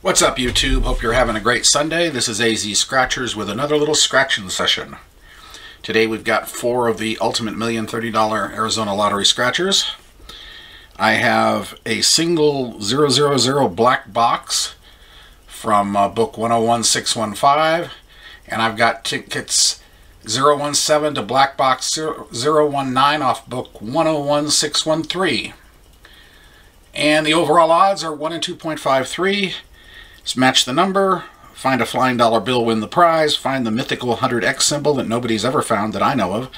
What's up YouTube? Hope you're having a great Sunday. This is AZ Scratchers with another little scratching session. Today we've got four of the Ultimate Million $30 Arizona Lottery Scratchers. I have a single 000 black box from uh, book 101615 and I've got tickets 017 to black box 019 off book 101613. And the overall odds are 1 in 2.53 match the number, find a flying dollar bill, win the prize, find the mythical 100X symbol that nobody's ever found that I know of,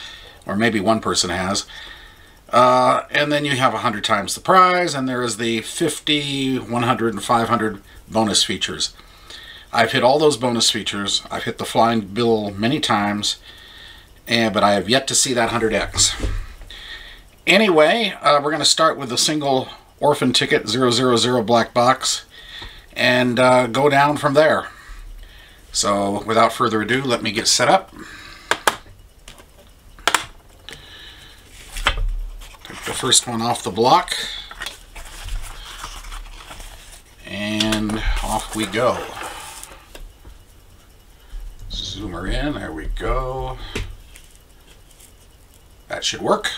or maybe one person has. Uh, and then you have 100 times the prize, and there is the 50, 100, and 500 bonus features. I've hit all those bonus features. I've hit the flying bill many times, and, but I have yet to see that 100X. Anyway, uh, we're going to start with a single orphan ticket 000 black box and uh, go down from there. So without further ado, let me get set up. Take the first one off the block. And off we go. Zoom her in, there we go. That should work.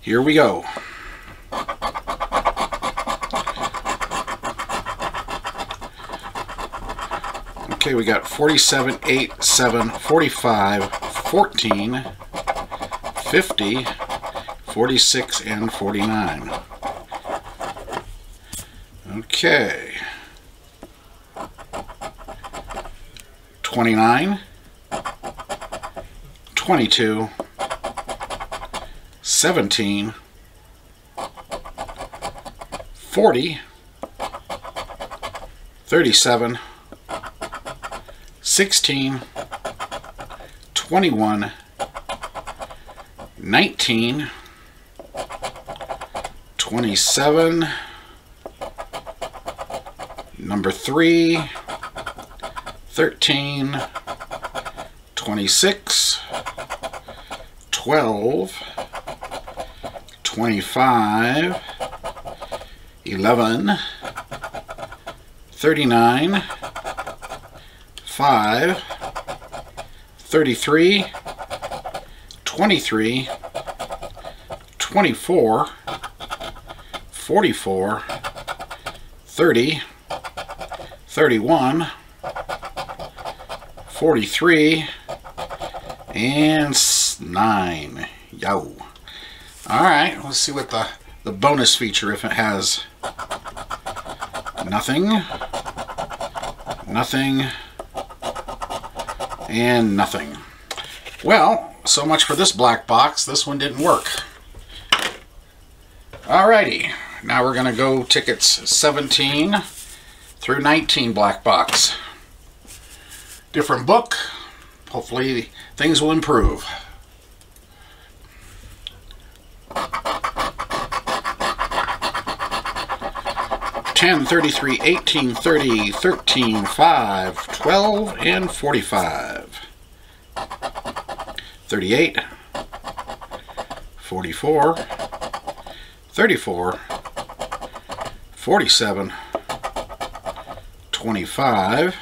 Here we go. Okay, we got 47, 8, 7, 45, 14, 50, 46, and 49. Okay. 29, 22, 17, 40, 37, 16, 21, 19, 27, number 3, 13, 26, 12, 25, 11, 39, 5, 33, 23, 24, 44, 30, 31, 43, and 9. Yo. Alright, let's see what the, the bonus feature, if it has nothing, nothing, and nothing. Well, so much for this black box. This one didn't work. Alrighty, now we're going to go tickets 17 through 19 black box. Different book. Hopefully things will improve. Ten, thirty-three, eighteen, thirty, thirteen, five, twelve, and 45. 38, 44, 34, 47, 25,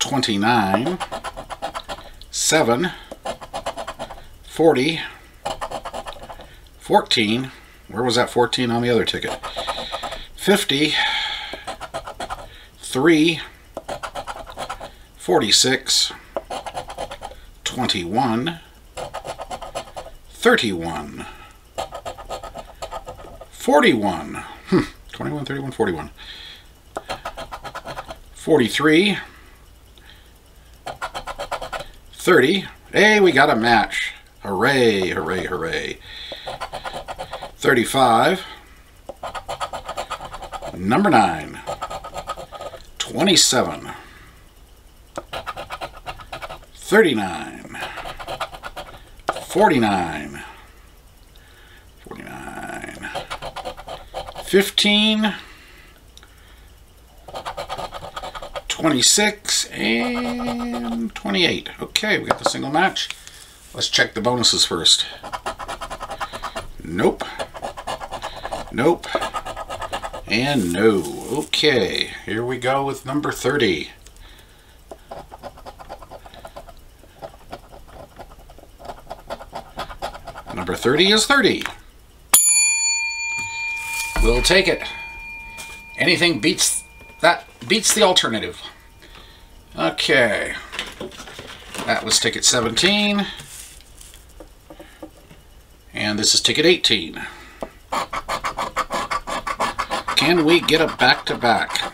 29, 7, 40, 14, where was that 14 on the other ticket? 50, 3, 46, 21, 31, 41, hmm, 21, 31, 41, 43, 30, hey, we got a match, hooray, hooray, hooray, 35, number 9, 27, 39, 49, 49, 15, 26, and 28. Okay, we got the single match. Let's check the bonuses first. Nope. Nope. And no. Okay, here we go with number 30. Number 30 is 30. We'll take it. Anything beats that beats the alternative. Okay. That was ticket 17. And this is ticket 18. Can we get a back-to-back? -back?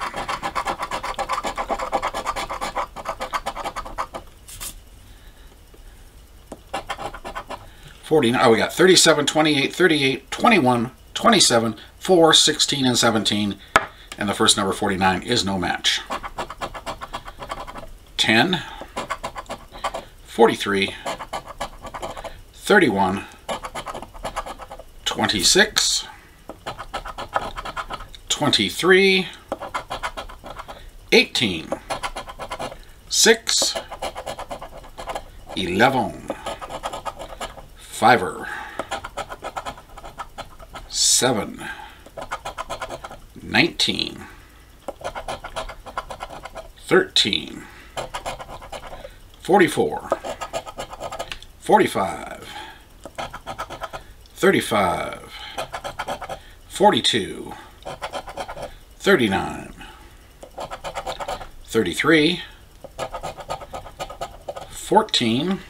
Forty. Oh, we got 37, 28, 38, 21, 27, 4, 16, and 17. And the first number, 49, is no match. 10, 43, 31, 26, 23, 18, 6, 11, Fiver, 7, 19, 13, 44, 45, 35, 42, 39, 33, 14,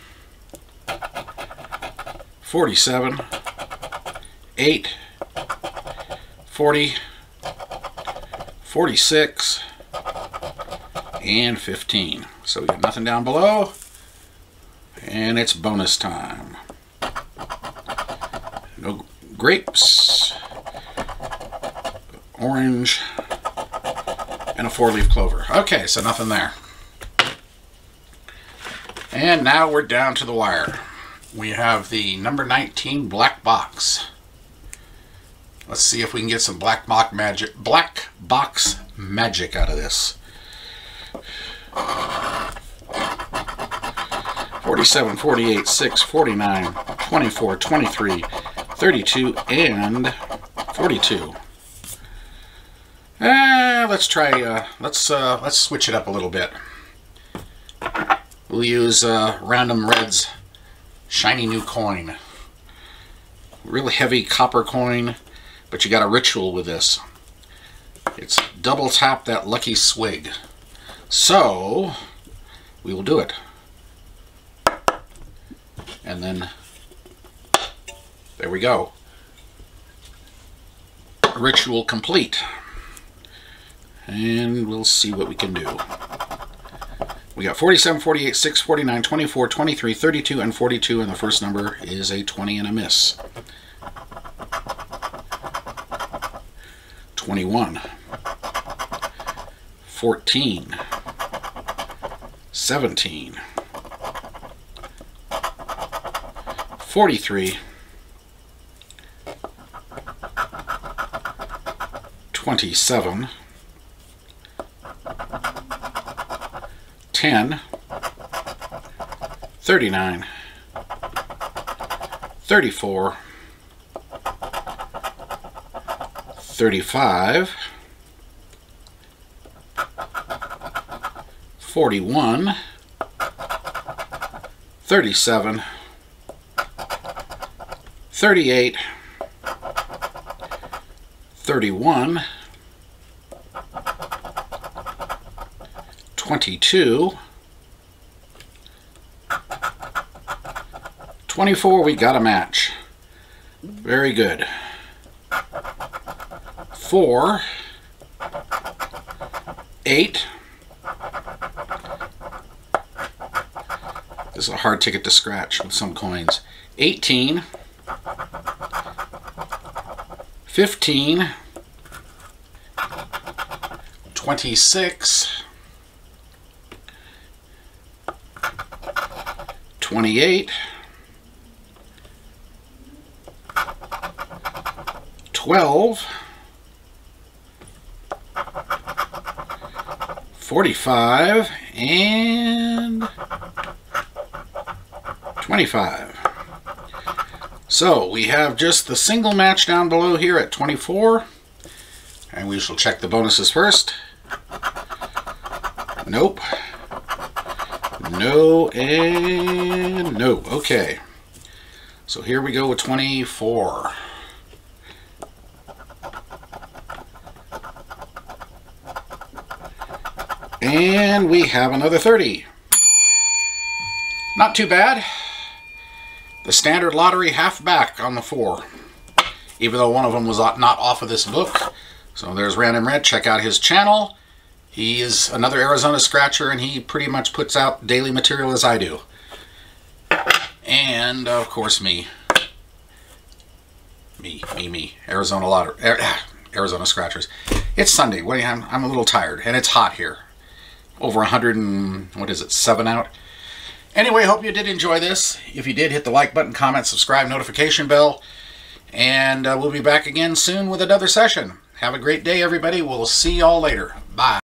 47, 8, 40, 46, and 15. So we got nothing down below, and it's bonus time. No grapes, orange, and a four-leaf clover. Okay, so nothing there. And now we're down to the wire. We have the number 19 black box. Let's see if we can get some black box magic, black box magic out of this. 47, 48, 6, 49, 24, 23, 32, and 42. Uh, let's try, uh, let's, uh, let's switch it up a little bit. We'll use uh, Random Red's Shiny New Coin. Really heavy copper coin, but you got a ritual with this. It's double tap that lucky swig. So, we will do it. And then, there we go. Ritual complete. And we'll see what we can do. We got 47, 48, 6, 49, 24, 23, 32, and 42, and the first number is a 20 and a miss. 21, 14, 17, 43, 27, 10, 39, 34, 35, 41, 37, 38, 31, 22, 24, we got a match. Very good. 4, 8, this is a hard ticket to scratch with some coins. 18, 15, 26, 28, 12, 45, and 25. So we have just the single match down below here at 24. And And we shall check the bonuses first. Nope. No and no. Okay. So here we go with 24. And we have another 30. Not too bad. The standard lottery half back on the four. Even though one of them was not off of this book. So there's Random Red. Check out his channel. He is another Arizona scratcher and he pretty much puts out daily material as I do. And of course me. Me, me, me. Arizona lottery. Arizona scratchers. It's Sunday. What I'm, I'm a little tired and it's hot here over 100 and what is it, 7 out. Anyway, hope you did enjoy this. If you did, hit the like button, comment, subscribe, notification bell, and uh, we'll be back again soon with another session. Have a great day, everybody. We'll see y'all later. Bye.